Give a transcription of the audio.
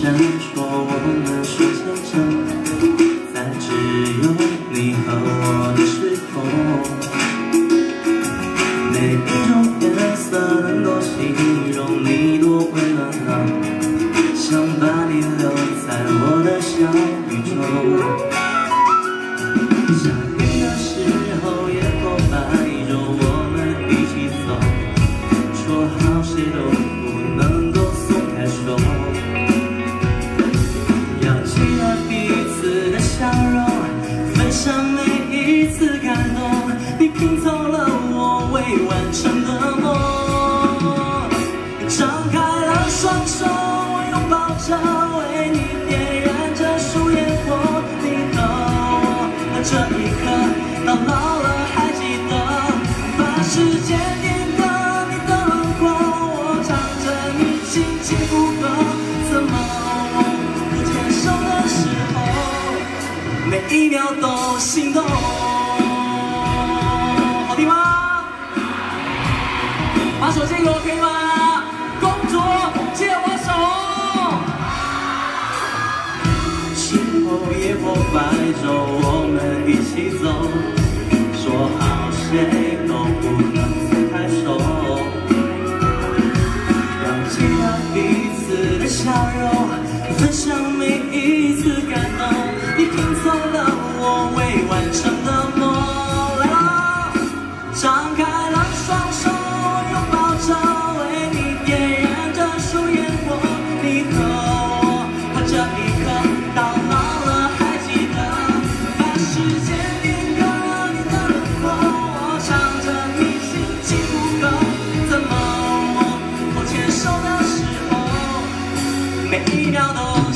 想说我们是天生，在只有你和我的时空。每一种颜色能够形容你多温暖啊！想把你留在我的小宇宙。成的梦。张开了双手，我拥抱着，为你点燃这束烟火。你和我，这一刻到老了还记得，把时间定格，你的轮廓，我唱着你轻轻附和，怎么我不接受的时候，每一秒都心动。带着，我们一起走。me he